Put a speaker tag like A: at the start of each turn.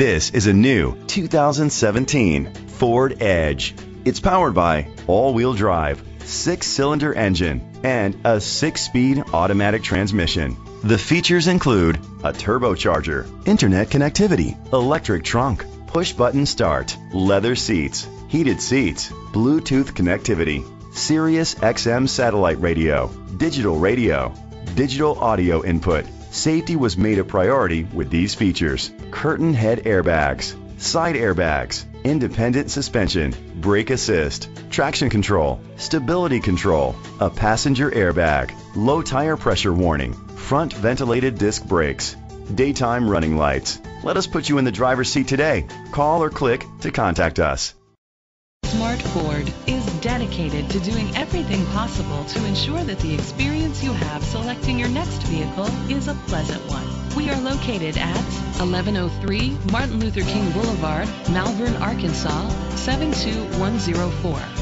A: This is a new 2017 Ford Edge. It's powered by all-wheel drive, six-cylinder engine, and a six-speed automatic transmission. The features include a turbocharger, internet connectivity, electric trunk, push-button start, leather seats, heated seats, Bluetooth connectivity, Sirius XM satellite radio, digital radio, digital audio input. Safety was made a priority with these features. Curtain head airbags, side airbags, independent suspension, brake assist, traction control, stability control, a passenger airbag, low tire pressure warning, front ventilated disc brakes, daytime running lights. Let us put you in the driver's seat today. Call or click to contact us.
B: Smart Ford is dedicated to doing everything possible to ensure that the experience you have selecting your next vehicle is a pleasant one. We are located at 1103 Martin Luther King Boulevard, Malvern, Arkansas 72104.